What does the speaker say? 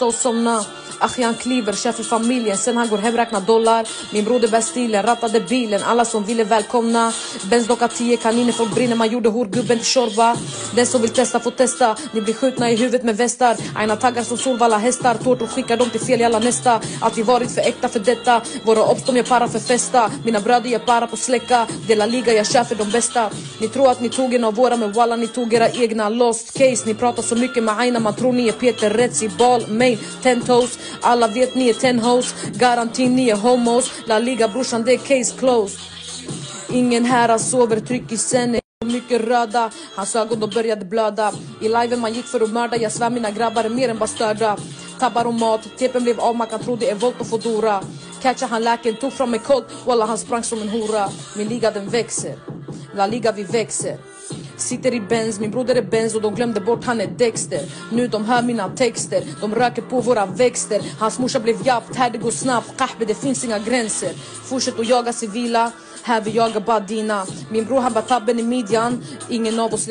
testa och somna Achian kliver, kör för familjen, sen han går hem räknar dollar. Min broder bär stilen, rattade bilen, alla som ville välkomna. Benz docka 10 kaniner, folk brinner, man gjorde horgubben till Tjorva Den som vill testa får testa, ni blir skjutna i huvudet med västar. Aina taggar som Solvalla hästar, tårtor skickar dem till fel jävla nästa. Alltid varit för äkta för detta, våra obs de gör para för festa. Mina bröder gör para på släcka, dela liga jag kör för de bästa. Ni tror att ni tog en av våra men walla ni tog era egna. Lost case. Ni pratar så mycket med Aina, man tror ni är Peter Rezi, i ball, main, ten toes alla vet ni är ten hoes, garantin ni är homos. La Liga brorsan det är case closed. Ingen här sover, tryck i sen mycket röda, hans ögon de började blöda. I liven man gick för att mörda, jag svär mina grabbar är mer än bara störda. Tabbar och mat, tepen blev av, man kan tro det är våld och Foodora Catcha han läken, tog fram en kolt, walla han sprang som en hora. Min liga den växer, La Liga vi växer. Sitter i Benz, min broder är Benz och de glömde bort han är Dexter. Nu de hör mina texter, de röker på våra växter. Hans morsa blev japt, här det går snabbt, kahbe det finns inga gränser. Fortsätt att jaga civila, här vi jagar bara dina. Min bror han bara tabben i midjan, ingen av oss